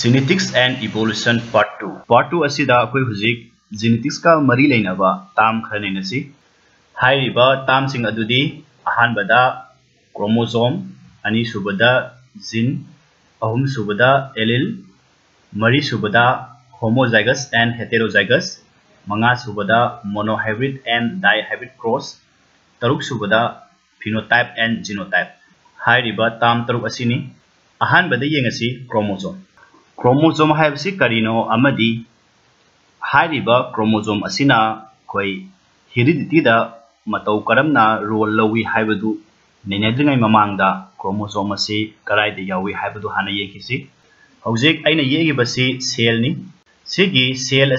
Genetics and Evolution Part 2 Part 2 asida akoi hujik genetics ka mari leinaba tam khane nasi hairiba tam sing adudi ahan bada chromosome ani subada gene ahum subada allele mari subada homozygous and heterozygous manga subada monohybrid and dihybrid cross taruk subada chromosome है कहींनो chromosome हिरीदीद कम role लौब नेनेद्री ममद chromosome से कराई यौी है हाँ ये हजें येगी सेल सेल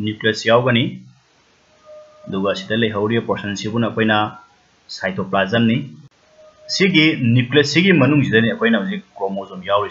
न्यूक्लियस पोर्सन से साइटोप्लाजम निक्लियस क्रोमोजोम यौरी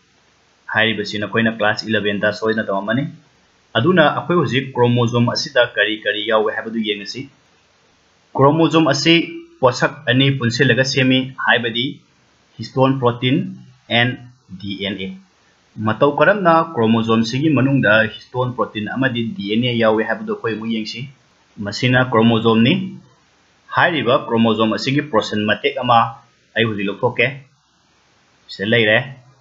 क्लास इलेवेंद सोना तौमने क्रोमोजोम कारी करी ये क्रोमोजोम पोसक अनी पुनल semi histone protein and D N A मत करमना क्रोमोजोम से histone protein D N A यावे मसीना क्रोमोजोम ने क्रोमोजोम प्रोसेन मटेक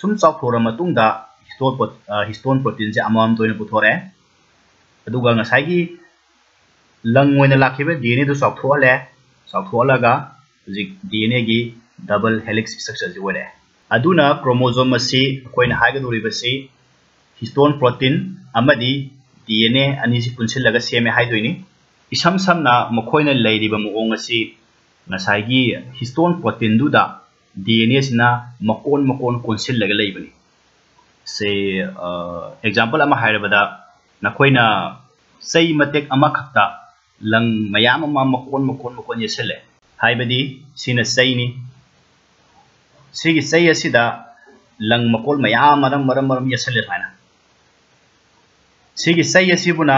sum chau thora matung da histone histone protein se amam toina puthore aduga ngasai gi lung oina lakhibe dna du chau thwa le chau thwa laga ji dna gi double helix structure ji wore aduna chromosome asi koina haiga duri basi histone protein amadi dna ani si punsil laga seme haidoini isam samna mokoina leiri ba muong asi ngasai gi histone protein du da ꯑꯦꯁꯤꯅ ꯃꯀꯣꯟ ꯃꯀꯣꯟ ꯀꯣꯟꯁꯤꯜꯂꯒ ꯂꯩꯕꯅꯤ ꯁꯦ example ꯑꯃ ꯍꯥꯏꯔꯕꯗ ꯅꯈꯣꯏꯅ ꯆꯩ ꯃꯇꯦꯛ ꯑꯃꯈꯛꯇ ꯂꯪ ꯃꯌꯥꯝ ꯑꯃ ꯃꯀꯣꯟ ꯃꯀꯣꯟ ꯃꯀꯣꯟ ꯌꯦꯠꯁꯤꯜꯂꯦ ꯍꯥꯏꯕꯗꯤ ꯁꯤꯅ ꯆꯩꯅꯤ ꯁꯤꯒꯤ ꯆꯩ ꯑꯁꯤꯗ ꯂꯪ ꯃꯀꯣꯜ ꯃꯌꯥꯝ ꯃꯔꯝ ꯃꯔꯝ ꯃꯔꯝ ꯌꯦꯠꯁꯤꯜꯂꯦ ꯁꯨꯃꯥꯏꯅ ꯁꯤꯒꯤ ꯆꯩ ꯑꯁꯤꯕꯨꯅ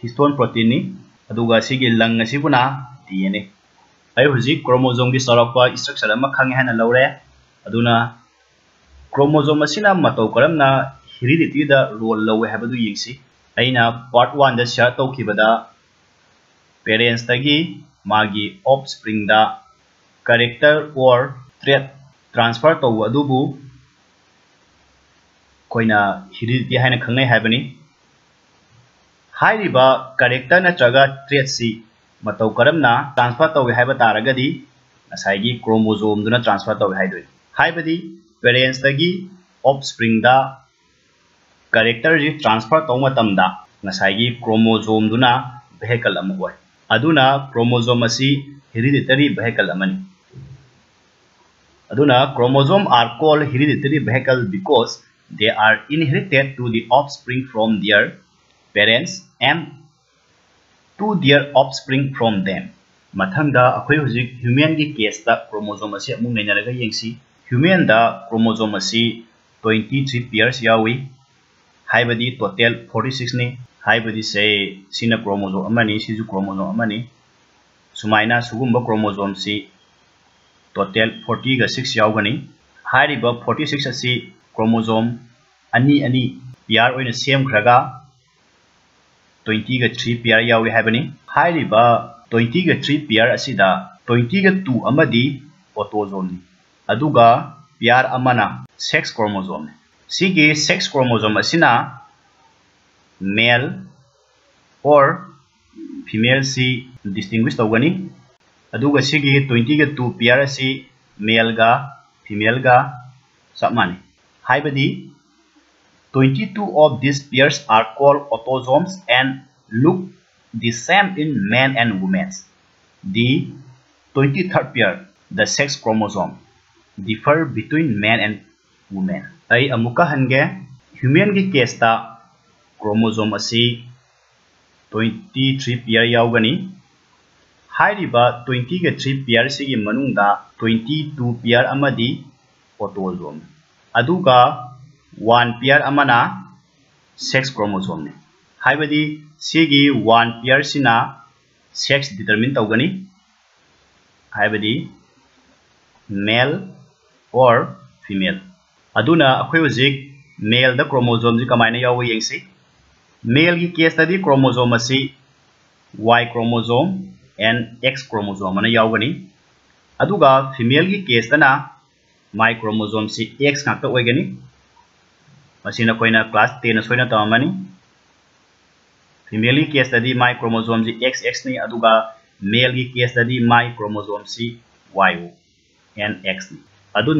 ꯍꯤꯁꯇꯣꯟ ꯄ꯭ꯔꯣꯇꯤꯟꯅꯤ ꯑꯗꯨꯒ ꯁꯤꯒꯤ ꯂꯪ ꯑꯁꯤꯕꯨꯅ ꯗꯤ ꯑꯦꯟ ꯑꯦ ꯑꯩ ꯍꯧꯖꯤꯛ ꯀ꯭ꯔꯣꯃꯣꯖꯣꯝꯒꯤ ꯆꯥꯎꯔꯛꯄ ꯁ꯭ꯇ꯭ꯔꯛꯆꯔ ꯑꯃ ꯈꯪꯉꯦ ꯍꯥꯏꯅ ꯂꯧꯔꯦ ꯑꯗꯨꯅ ꯀ꯭ꯔꯣꯃꯣꯖꯣꯝ ꯑꯁꯤꯅ ꯃꯇꯧ ꯀꯔꯝꯅ ꯍꯦꯔꯤꯗꯤꯇꯤꯗ ꯔꯣꯜ ꯂꯧꯋꯦ ꯍꯥꯏꯕꯗꯨ ꯌꯦꯡꯁꯤ ꯑꯩꯅ ꯄꯥꯔꯠ ꯋꯥꯟꯗ ꯁꯤꯌꯔ ꯇꯧꯈꯤꯕꯗ ꯄꯦꯔꯦꯟꯁꯇꯒꯤ ꯃꯥꯒꯤ of ꯁ꯭ꯄ꯭ꯔꯤꯡꯗ character or treat transfer ꯇꯧꯕ ꯑꯗꯨꯕꯨ ꯑꯩꯈꯣꯏꯅ ꯍꯦꯔꯤꯗꯤꯇꯤ ꯍꯥꯏꯅ ꯈꯪꯅꯩ ꯍꯥꯏꯕꯅꯤ ꯍꯥꯏꯔꯤꯕ ꯀꯔꯦꯛꯇꯔ ꯅꯠꯇ꯭ꯔꯒ ꯇ꯭ꯔꯦꯠꯁꯤ ꯃꯇꯧ ꯀꯔꯝꯅ ꯇ꯭ꯔꯥꯟꯁꯐꯔ ꯇꯧꯏ ꯍꯥꯏꯕ ꯇꯥꯔꯒꯗꯤ ꯉꯁꯥꯏꯒꯤ ꯀ꯭ꯔꯣꯃꯣꯖꯣꯝꯗꯨꯅ ꯇ꯭ꯔꯥꯟꯁꯐꯔ ꯇꯧꯏ ꯍꯥꯏꯗꯣꯏꯅꯤ ꯍꯥꯏꯕꯗꯤ ꯄꯦꯔꯦꯟꯁꯇꯒꯤ ꯑꯣꯐ ꯁ꯭ꯄ꯭ꯔꯤꯡꯗ ꯀꯔꯦꯛꯇꯔꯁꯤ ꯇ꯭ꯔꯥꯟꯁꯐꯔ ꯇꯧꯕ ꯃꯇꯝꯗ ꯉꯁꯥꯏꯒꯤ ꯀ꯭ꯔꯣꯃꯣꯖꯣꯝꯗꯨꯅ ꯚꯦꯍꯤꯀꯜ ꯑꯃ ꯑꯣꯏ ꯑꯗꯨꯅ ꯀ꯭ꯔꯣꯃꯣꯖꯣꯝ ꯑꯁꯤ ꯍꯦꯔꯤꯗꯤꯇꯔꯤ ꯚꯦꯍꯤꯀꯜ ꯑꯃꯅꯤ ꯑꯗꯨꯅ chromosome are called hereditary vehicle because they are inherited to the offspring from their parents and to their offspring from them ꯃꯊꯪꯗ ꯑꯩꯈꯣꯏ ꯍꯧꯖꯤꯛ ꯍ꯭ꯌꯨꯃꯦꯟꯒꯤ ꯀꯦꯁꯇ ꯀ꯭ꯔꯣꯃꯣꯖꯣꯝ ꯑꯁꯤ ꯑꯃꯨꯛ ꯅꯩꯅꯔꯒ ꯌꯦꯡꯁꯤ ꯍ꯭ꯌꯨꯃꯦꯟꯗ ꯀ꯭ꯔꯣꯃꯣꯖꯣꯝ ꯑꯁꯤ 23 ꯄꯤꯌꯔꯁ ꯌꯥꯎꯏ ꯍꯥꯏꯕꯗꯤ ꯇꯣꯇꯦꯜ 46 ꯅꯤ ꯍꯥꯏꯕꯗꯤ ꯁꯦ ꯁꯤꯅ ꯀ꯭ꯔꯣꯃꯣꯖꯣꯝ ꯑꯃꯅꯤ ꯁꯤꯁꯨ ꯀ꯭ꯔꯣꯃꯣꯖꯣꯝ ꯑꯃꯅꯤ सुमायना सुगुब क्रोमोजोम से टोटल फोर्टी सिक्स यागनी फोर्टी सिक्स क्रोमोजोम अनी अनी पेयर सेमख्रग 20ꯒ 3 ꯄꯤꯌꯔ ꯌꯥꯎꯏ ꯍꯥꯏꯕꯅꯤ ꯍꯥꯏꯔꯤꯕ 20ꯒ 3 ꯄꯤꯌꯔ ꯑꯁꯤꯗ 20ꯒ 2 ꯑꯃꯗꯤ ꯑꯣꯇꯣꯖꯣꯝꯅꯤ ꯑꯗꯨꯒ ꯄꯤꯌꯔ ꯑꯃꯅ ꯁꯦꯛꯁ ꯀ꯭ꯔꯣꯃꯣꯖꯣꯝꯅꯤ ꯁꯤꯒꯤ ꯁꯦꯛꯁ ꯀ꯭ꯔꯣꯃꯣꯖꯣꯝ ꯑꯁꯤꯅ मेल और फीमेल से डिस्टिंग्विश तौगनी ट्वेंटी के टू पेयर से मेल गा फीमेल गा सब मानी 22 of these pairs are called autosomes and look the same in men and women. The 23rd pair the sex chromosome differ between men and women. Ai amuka hange human gi case ta chromosome asi 23 pair yaugani. Hairiba 20 ga 3 pair sigi manungda 22 pair amadi autosome. Aduga one pair sex chromosome ने हाइबदी one pair सिना sex determine तौगनी हाइबदी male और female अदुना male the chromosome जि कमायने यावो मेल की केस द क्रोमोसोम असि Y chromosome and X chromosome on female की केस दना माइक्रोमोसोम सी एक्स नाक्त ओइगनी मसीना कोई ना क्लास टेन सो तमानी फीमेल की केस माइ क्रोमोजोम से एक्स एक्स नहीं मेल की केस माइ क्रोमोजोम से वाई एन एक्स नहीं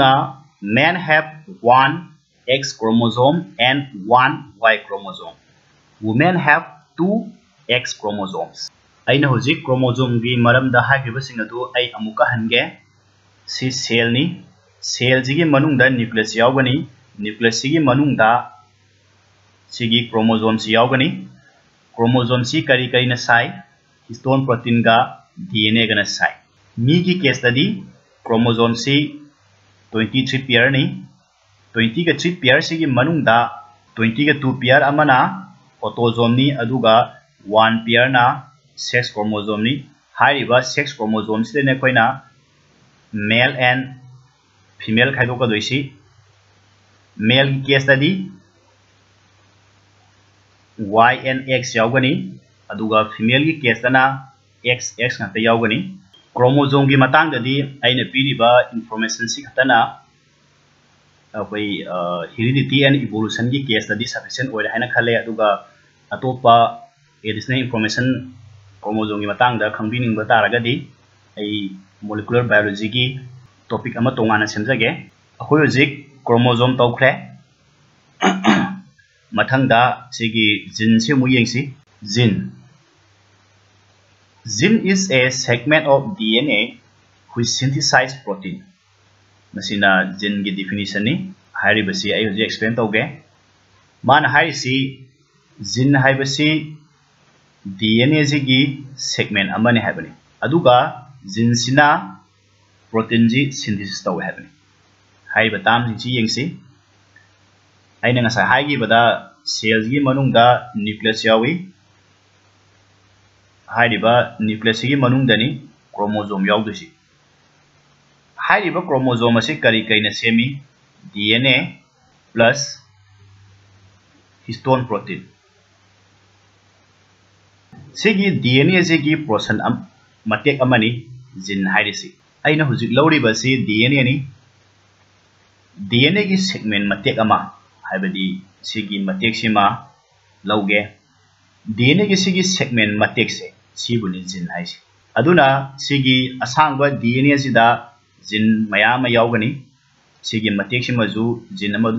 men have one X chromosome and one Y chromosome women have two X chromosomes अगि chromosome की मरम हनगे सी सेल नहीं सेल से मनुद्ध न्यूक्लियस यौगनी न्यूक्लियसी क्रोमोजोम से क्रोमोजोम से करी करी साय हिस्टोन प्रोटीन का डीएनए एन साय मी केसदी क्रोमोजोम से ट्वेंटी थ्री पेयर नहीं ट्वेंटी का थ्री पेयर से ट्वेंटी का two pair autosome one pair sex chromosome sex chromosome से मेल एंड फीमेल खाइकदी मेल की केस दी y and x यावगनी फीमेल की केस तना एक्स x ngata यावगनी की मतांग दी आइने पीरिबा इंफॉर्मेशन खतना अखोई एंड इवोल्यूशन की केस दी सफिशिएंट ओइल हाइना खले एडिशनल इंफॉर्मेशन क्रोमोसोम की मतांग दा तारगदी मोलिकुलर बायोलॉजी की टॉपिक अमा तोंगाना सेमजगे अखोय क्रोमोजोम तौख्रे मथंगदा जिन से मुयेंसी gene gene is a segment of DNA N synthesize synthesize protein jin gene की ni. हाइबसी एक्सप्लेन तौगे मान है जिन हाइबसी DNA जी सेगमेंट अमने हैबने जिन सिना प्रोटीन जी सिंथेसिस तौवे है सेल्स मनुंगा न्यूक्लियस यावी न्यूक्लियस मनुंगदनी क्रोमोसोम यावदुसी क्रोमोसोम असे करी कईना सेमी डीएनए प्लस हिस्टोन प्रोटीन सेगी डीएनए सेगी प्रोसन अम मटेक अमनी जिन हाइरिसी अइना हुजिक लौरिबसी डीएनए नि DNA की segment मतलब क्या माँ है बड़ी सीगी मतलब सी माँ लोगे DNA की सीगी segment मतलब से सीबुनी जिन है इस अदुना सीगी आसान जिन माया में याऊ गनी सीगी मतलब सी मजू जिन नम्बर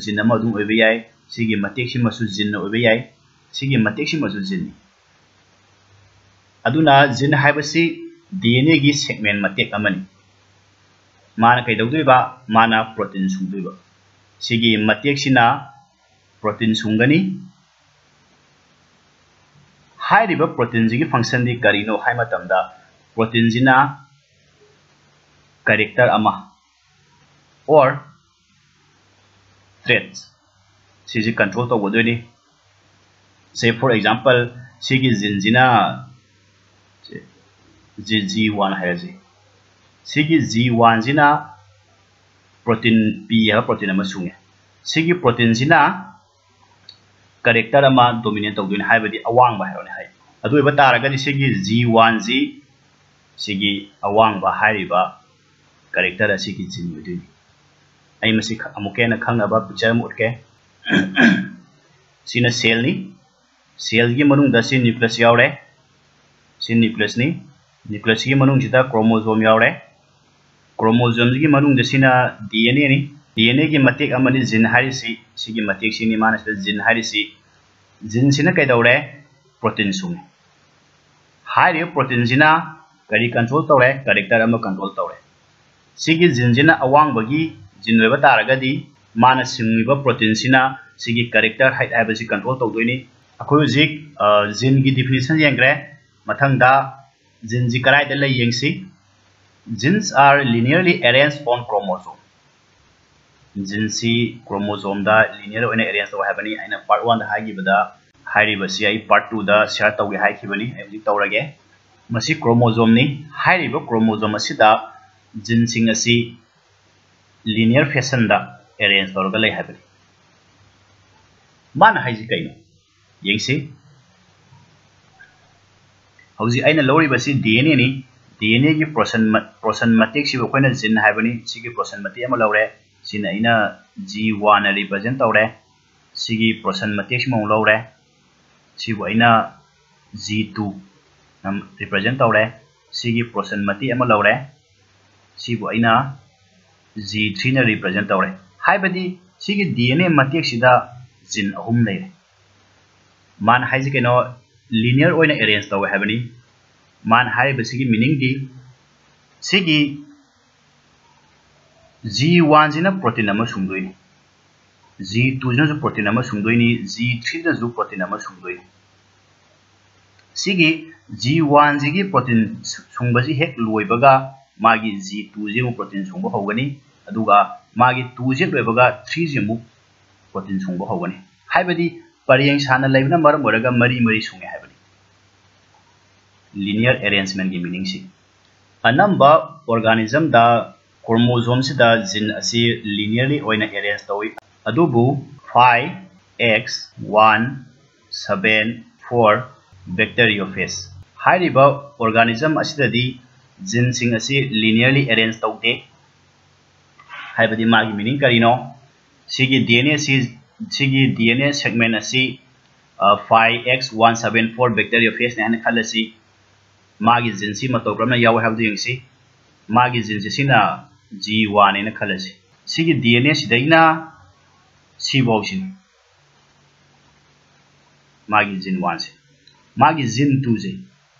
जिन नम्बर जिन जिन है बसी DNA की segment मतलब माना कई माना प्रोटीन सूंदीब सिगी मतेक्सिना प्रोटीन सूंगनी हाइरिब प्रोटीन जी फ़ंक्शन दी करीनो प्रोटीन जीना और threads सिजी कंट्रोल तो से फॉर एग्जांपल सिगी जिन जीना जी जी वन है जी सिगी जी वन जिना प्रोटीन पी है प्रोटीन अमा सुंगे सिगी प्रोटीन जिना कैरेक्टर अमा डोमिनेट तौदुन हाइबदि अवांग बा हायरोने हाय अदु एबा तारगदि सिगी जी वन जी सिगी अवांग बा हायरिबा कैरेक्टर असिगी जिन मुदुन ai masi amuke na khang aba picture mu utke sina cell ni cell gi manung da sin nucleus yaure sin nucleus ni nucleus gi manung jida chromosome yaure chromosome की मनुंग दा सिना DNA नि DNA की मतेक अमनि जिन हारि सि सिगी मतेक सिनि माना सिदा जिन हारि सि जिन सिना कैदौरे प्रोटीन सुंगे हारि प्रोटीन सिना करी कंट्रोल तौरे कैरेक्टर अमा कंट्रोल तौरे सिगी जिन जिना अवांग बगी जिन लेबा तारगदी माना सिंगिबा प्रोटीन सिना सिगी कैरेक्टर हाइट कंट्रोल तौदोइनी अखोय हुजिक जिन की डिफिनेशन येंग्रे मथंगदा जिन जी येंगसी genes are linearly arranged on chromosome gene chromosome da linear oina arrange to habani aina part 1 da hagi bada hairi basi ai part 2 da share to ge hai khibani ai ji tawrage masi chromosome ni hairi ba chromosome asida gene sing asi linear fashion da arrange to ga lai habani मान है कई येंसी हौजी अना लौरीबसी DNA नि DNA की प्रोसन प्रोसन मतेक सिब अखोइना जिन हाइबनी सिगी portion मते अमा लौरे सिन अइना जी1 रिप्रेजेंट तौरे सिगी प्रोसन मतेक सिम लौरे सिब अइना जी2 नम रिप्रेजेंट तौरे सिगी प्रोसन मते अमा लौरे सिब अइना जी3 न रिप्रेजेंट तौरे हाइबदी सिगी डीएनए मतेक सिदा जिन अहम लेरे मान हाइजे कनो linear oina arrange tawe habani man मान हाय बसिगी मीनिंग दी सिगी, G one gene protein number G two gene जो protein number G three gene जो प्रोटीन नंबर सिगी, जी वन से प्रोटीन सूब से हे लोबगा जी टू से प्रोटीन सूब होगनी। अदुगा टू से लोई बगा थ्री जिन प्रोटीन सुंबो होगनी। हाय बदी परियंग साना लाइव मरी मरी सुंगे हाय linear arrangement gi meaning si anamba organism da chromosome si da gene asi linearly oina arrange tawi adubu 5 x 1 7 4 bacteriophage hairiba organism asidadi gene sing asi linearly arrange tawte haibadi magi meaning karino sigi dna si sigi DNA segment asi 5x174 bacteriophage ne han khalasi magi gene si mato kramna yaw have the si magi gene si na G1 ne khalasi sigi DNA si daina si bawsin magi gene 1 se magi gene 2 se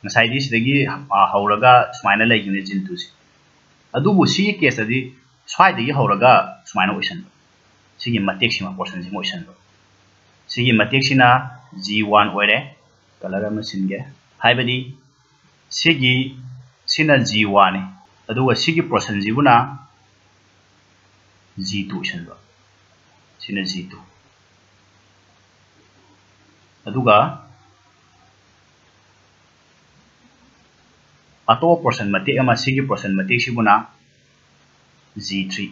ngasai di sidagi hauraga sumaina lai gene gene 2 se adubu si case adi swai dagi hauraga sumaina oisan sigi matek sima portion si moisan sigi matek sina g1 oire color ama singe haibadi sigi sina g1 ne aduga sigi portion ji buna g2 isan do sina g2 aduga ato portion matek ama sigi portion matek sibuna g3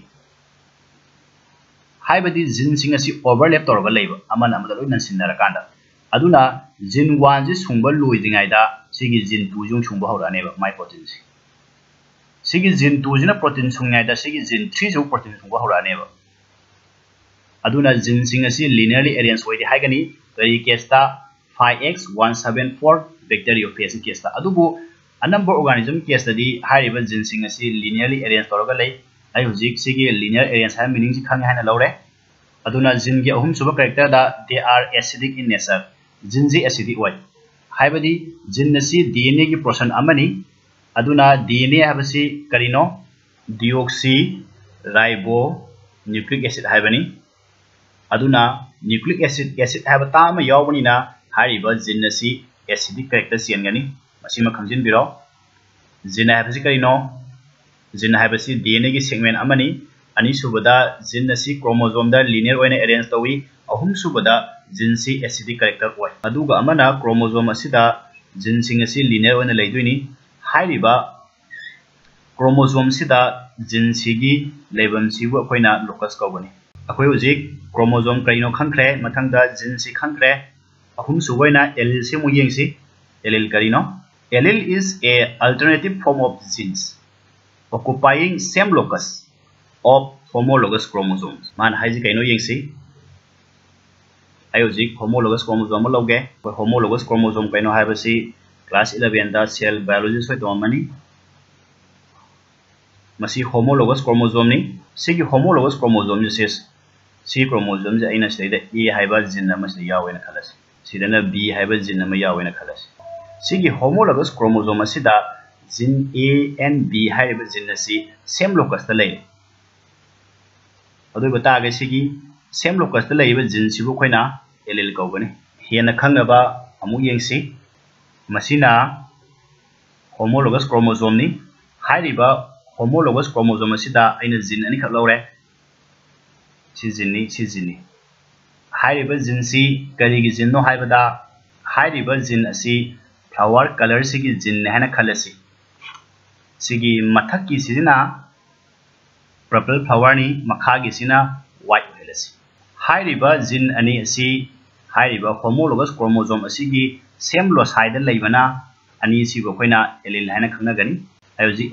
हाइबदी gene सिंग असि overlap तौरगा लेबा अमन अमदा लोइ नसिनरकांदा अदुना जिन 1 जि सुंगबा लोइदिङाइदा सिगी जिन 2 जुं सुंगबा हौरानेबा माइ protein सिगी जिन 2 जिना protein सुंगाइदा सिगी जिन 3 जु प्रोटीन सुंगबा हौरानेबा अदुना जिन सिंग असि लिनियरली अरेंज होइदि हाइगनी करी केसता 5x174 बैक्टीरियोफेज केसता अदुबु अनंबर ऑर्गेनिज्म केसतदी हाइरिबा जिन सिंग असि लिनियरली अरेंज तौरगा लेइ ai hujik sigi linear areas ha meaning si khang haina lore aduna jin gi ahum suba character da, they are acidic in nature. Jin ji acidic wai. जिनसी D N A की portion D N A है कहींनो deoxyribonucleic acid हैूक्लिक acid acid है तम यौनी जिनसी acid की character सेनगनी खजन भीर जिन है कहींनो जिन है डी ए की सेगमें अनीसुबद जिनसी क्रोमोजोम लिनेर एरेंज तौ अहम सुबह सुबदा जिन सी एसिडिक कैरेक्टर ओइ अदुगा अमना क्रोमोसोम असिदा जिन सिंग असी लिनियर ओइना लेदुइनी हाइरिबा क्रोमोसोम सिदा जिन सिगी लेबम अखोइना लोकस कौबनी अखोइ हुजिक क्रोमोसोम कइनो खंख्रे मथंगदा जिन सी खंख्रे अहुम सुबोइना एलिल से मु येंगसी allele करिनो is a alternative form of genes occupying same locus of homologous chromosomes. Man haji kaino yengsi ꯑꯩ ꯍꯧꯖꯤꯛ ꯍꯣꯃꯣꯂꯣꯒꯁ ꯀ꯭ꯔꯣꯃꯣꯖꯣꯝ ꯑꯃ ꯂꯧꯒꯦ ꯑꯩꯈꯣꯏ ꯍꯣꯃꯣꯂꯣꯒꯁ ꯀ꯭ꯔꯣꯃꯣꯖꯣꯝ ꯀꯩꯅꯣ ꯍꯥꯏꯕꯁꯤ ꯀ꯭ꯂꯥꯁ ꯏꯂꯚꯦꯟꯗ ꯁꯦꯜ ꯕꯥꯏꯑꯣꯂꯣꯖꯤ ꯁꯣꯏ ꯇꯝꯃꯝꯃꯅꯤ ꯃꯁꯤ ꯍꯣꯃꯣꯂꯣꯒꯁ ꯀ꯭ꯔꯣꯃꯣꯖꯣꯝꯅꯤ ꯁꯤꯒꯤ ꯍꯣꯃꯣꯂꯣꯒꯁ ꯀ꯭ꯔꯣꯃꯣꯖꯣꯝꯁꯦ ꯁꯤ ꯀ꯭ꯔꯣꯃꯣꯖꯣꯝꯁꯦ ꯑꯩꯅ ꯁꯤꯗꯩꯗ ꯑꯦ ꯍꯥꯏꯕ ꯖꯤꯟ ꯑꯃ ꯁꯤꯗ ꯌꯥꯎꯋꯦꯅ ꯈꯜꯂꯁꯤ ꯁꯤꯗꯅ ꯕꯤ ꯍꯥꯏꯕ ꯖꯤꯟ ꯑꯃ ꯌꯥꯎꯋꯦꯅ ꯈꯜꯂꯁꯤ ꯁꯤꯒꯤ ꯍꯣꯃꯣꯂꯣꯒꯁ ꯀ꯭ꯔꯣꯃꯣꯖꯣꯝ ꯑꯁꯤꯗ ꯖꯤꯟ ꯑꯦ ꯑꯦꯟ ꯕꯤ ꯍꯥꯏꯔꯤꯕ ꯖꯤꯟ एल एल कौगने हेन खनब अमुसी मसीना होमोलोगस क्रोमोजोम होमोलोगस क्रोमोजोम असिदा आइन जिन अनि खक लौरे सी जिन नि सी जिन नि हाइरिबा जिन सी फ्लावर कलर से की जिन है ना खलसी मथक की सीना पर्पल फ्लावर की सीना ꯍꯥꯏꯔꯤꯕ ꯖꯤꯟ ꯑꯅꯤ ꯑꯁꯤ ꯍꯥꯏꯔꯤꯕ ꯍꯣꯃꯣꯂꯣꯒꯁ ꯀ꯭ꯔꯣꯃꯣꯖꯣꯝ ꯑꯁꯤꯒꯤ ꯁꯦꯝ ꯂꯣꯁꯥꯏꯗ ꯂꯩꯕꯅ ꯑꯅꯤꯁꯤꯕꯨ ꯑꯩꯈꯣꯏꯅ ꯑꯦꯂꯤꯜ ꯍꯥꯏꯅ ꯈꯪꯅꯒꯅꯤ ꯑꯩ ꯍꯧꯖꯤꯛ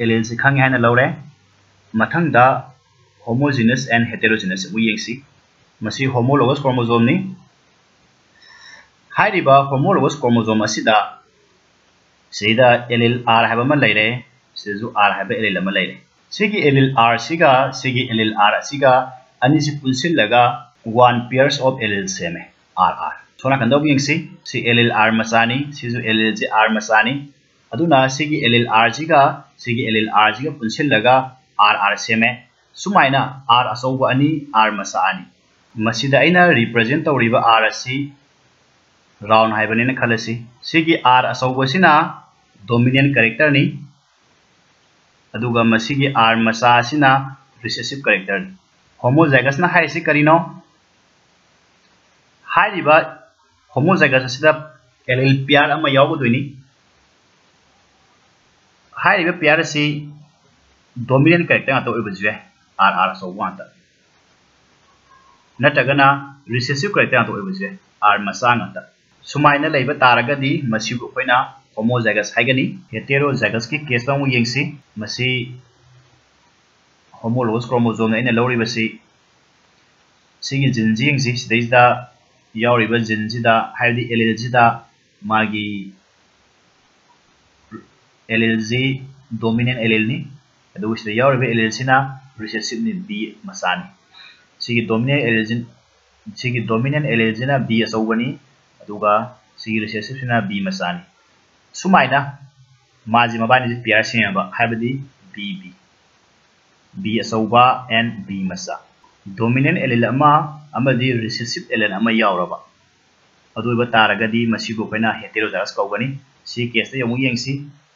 होमोजीनस एंड हेटेरोजीनस येसी येंसी होमोलोगस क्रोमोजोम नि क्रोमोजोम असिदा एलील आर है लेर लैरे आर है एलील अम लैरे सिगी एलील आर सिगा एलील आर असिगा अनिसि one pairs of LL seme RR so na kan dog yeng si si R masani si ju R masani aduna si gi LLR ji ga si gi LLR ji ga punsil laga RR seme sumaina R asowa ani R masani masida aina represent tawriba R si round haibane na khalasi si gi R asawa si na dominant character ni aduga masigi R masasi na recessive character ni homozygous ना है करीनो हाइरिबा homozygous pair अमा यावगदोइनी pair से दोमी character आतो R RR so recessive character आतो R मसांगता सुमाइना लेबा तारगदी मसिबु कोइना होमोजाइगस हाइगनी की केस मा मुयेंगसी मसी homologous chromosome ina lawri यावरिबा जिनजिदा हाइदि एलएलजिदा मागी एलएलजी डोमिनेंट एलएल नि अदु सिदा यावरिबा एलएलसिना रिसेसिव नि बी मसानी सिगी डोमिनेंट एलिजिन सिगी डोमिनेंट एलिजिना बी असौबनी अदुगा सिगी रिसेसिव सिना बी मसानी सुमाइना माजी मबानी जे पेयर सेमबा हाबदी बी बी बी असौबा एन बी मसा डोमिनेंट एलिल रिसेसिव एलिल अमा यावरबा अदुबा तारगदी मसिबो कोइना हेटेरोजाइगस कौगनी सी केस यमु यंगसी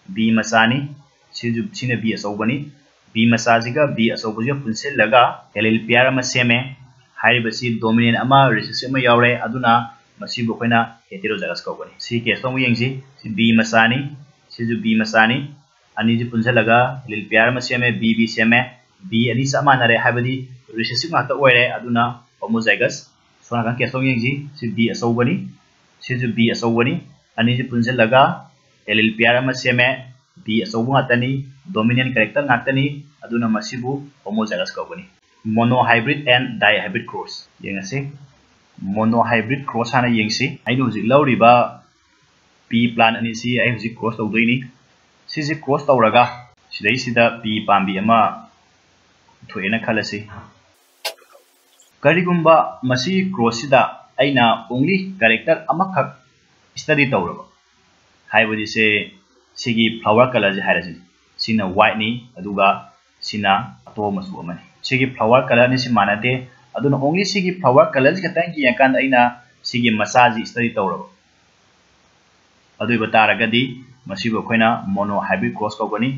बी असौबजिगा पुनसिल्लगा एलिल पेयर अमा सेमे हाइरिबसी डोमिनेंट अमा रिसेसिव सी केस तो यंगसी सी बी मसानी बी मसानी अनि जि पुनसिल्लगा एलिल पेयर अमा सेमे बी बी सेमे बी अनि समानरे रिसेसिव होमोजाइगस सोना kan केस तो सी बी असौबनी सिजु बी असौबनी अनि जि पुनसिल्लगा एलिल पेयर अमा सेमे बी अचौब ngатani dominant character ngatani aduna masibu homozygous kawgani monohybrid and dihybrid cross yengase monohybrid cross hana yengsi ainu hujik lauriba p plant ani si ai hujik cross tawdoini sisi cross tawraga sidai sida p pambi ama करीगुब क्रोसीद ओंगली character study तौरब हैबदे flower colour से है Whitney अटोमसूमने flower colour से मानते ओंगली flower colour खत की मचाज स्टडी तौर अब तारगदी मोनो हाइब्रिड क्रोस कौनी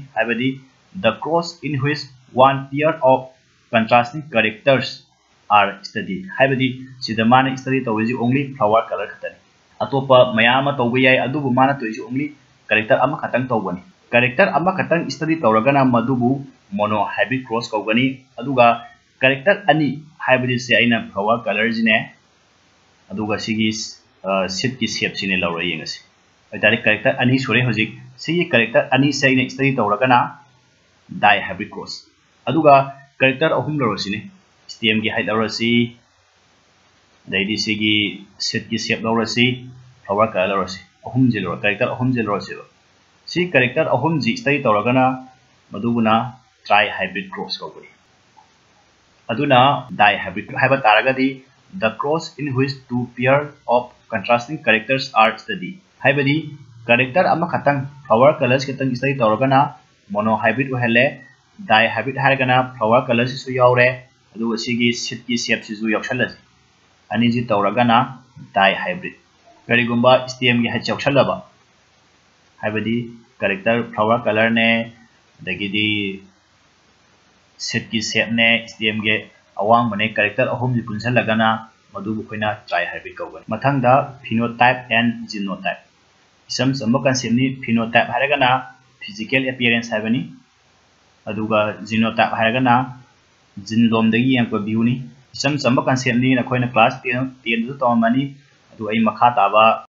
the cross in which one pair of contrasting characters are studied ꯍꯥꯏꯕꯗꯤ ꯁꯤꯗ ꯃꯥꯅ ꯁ꯭ꯇꯗꯤ ꯇꯧꯔꯤꯁꯤ only flower color ꯈꯛꯇꯅꯤ ꯑꯇꯣꯞꯄ ꯃꯌꯥꯝ ꯑꯃ ꯇꯧꯕ ꯌꯥꯏ ꯑꯗꯨꯕꯨ ꯃꯥꯅ ꯇꯧꯔꯤꯁꯤ only ꯀꯦꯔꯦꯛꯇꯔ ꯑꯃꯈꯛꯇꯪ ꯇꯧꯕꯅꯤ ꯀꯦꯔꯦꯛꯇꯔ ꯑꯃꯈꯛꯇꯪ ꯁ꯭ꯇꯗꯤ ꯇꯧꯔꯒꯅ ꯃꯗꯨꯕꯨ mono hybrid cross ꯀꯧꯒꯅꯤ ꯑꯗꯨꯒ ꯀꯦꯔꯦꯛꯇꯔ ꯑꯅꯤ ꯍꯥꯏꯕꯗꯤ ꯁꯦ ꯑꯩꯅ flower colorꯁꯤꯅꯦ ꯑꯗꯨꯒ ꯁꯤꯒꯤ ꯁꯤꯠꯀꯤ ꯁꯦꯞꯁꯤꯅꯦ ꯂꯧꯔ ꯌꯦꯡꯉꯁꯤ ꯍꯥꯏꯇꯥꯔꯦ ꯀꯦꯔꯦꯛꯇꯔ ꯑꯅꯤ ꯁꯨꯔꯦ ꯍꯧꯖꯤꯛ ꯁꯤꯒꯤ ꯀꯦꯔꯦꯛꯇꯔ ꯑꯅꯤꯁꯦ ꯑꯩꯅ ꯁ꯭ꯇꯗꯤ ꯇꯧꯔꯒꯅ ꯗꯥꯏ ꯍꯥꯏꯕ꯭ꯔꯤꯗ ꯀ꯭ꯔꯣꯁ ꯑꯗꯨꯒ ꯀꯦꯔꯦꯛꯇꯔ ꯑꯍꯨꯝ ꯂꯧꯔꯁꯤꯅꯦ stm की height laurasi दैदी से की सेट की शेप लाउरसी फ्लावर का लाउरसी अहम जे लौर कैरेक्टर अहम जे लौरसी सी कैरेक्टर अहम जी स्टडी तौरगना मधुबुना ट्राई हाइब्रिड क्रॉस कौगुनी अदुना डाई हाइब्रिड हाइब तारगदी the cross in which two pair of contrasting characters are study हाइबदी character अमा खतंग फ्लावर कलर्स खतंग स्टडी तौरगना मोनो हाइब्रिड वहले डाई हाइब्रिड हारगना फ्लावर कलर्स सु यावरे asigi sit ki shape si ju yakshalasi ani ji tawragana di hybrid karigumba stm gi hach yakshalaba haibadi character flower color ne dagidi sit ki shape ne stm ge awang mane character ahum ji punsa lagana madu bu khoina try hybrid kawgan jin lom dagi yang ko view ni isam samba concept ni na khoina class 10 10 du to mani adu ai makha ta ba